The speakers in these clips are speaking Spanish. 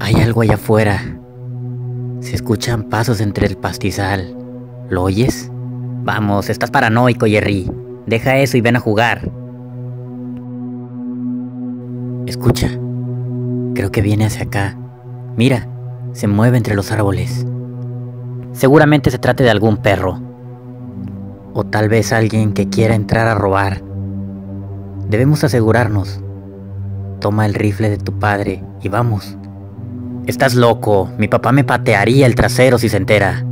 Hay algo allá afuera. Se escuchan pasos entre el pastizal. ¿Lo oyes? Vamos, estás paranoico, Jerry. Deja eso y ven a jugar. Escucha. Creo que viene hacia acá. Mira, se mueve entre los árboles. Seguramente se trate de algún perro. O tal vez alguien que quiera entrar a robar. Debemos asegurarnos. Toma el rifle de tu padre y vamos. Estás loco. Mi papá me patearía el trasero si se entera.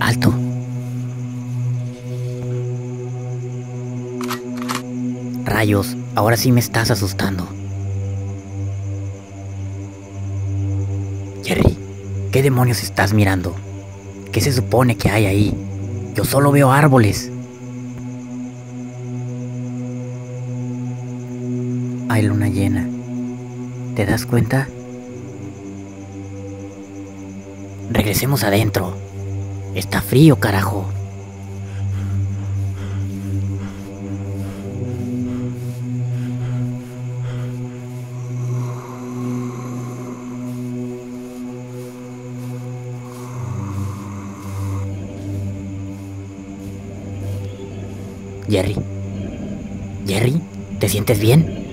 Alto. Rayos, ahora sí me estás asustando. Jerry, ¿qué demonios estás mirando? ¿Qué se supone que hay ahí? Yo solo veo árboles. Hay luna llena. ¿Te das cuenta? Regresemos adentro. Está frío, carajo. Jerry. Jerry, ¿te sientes bien?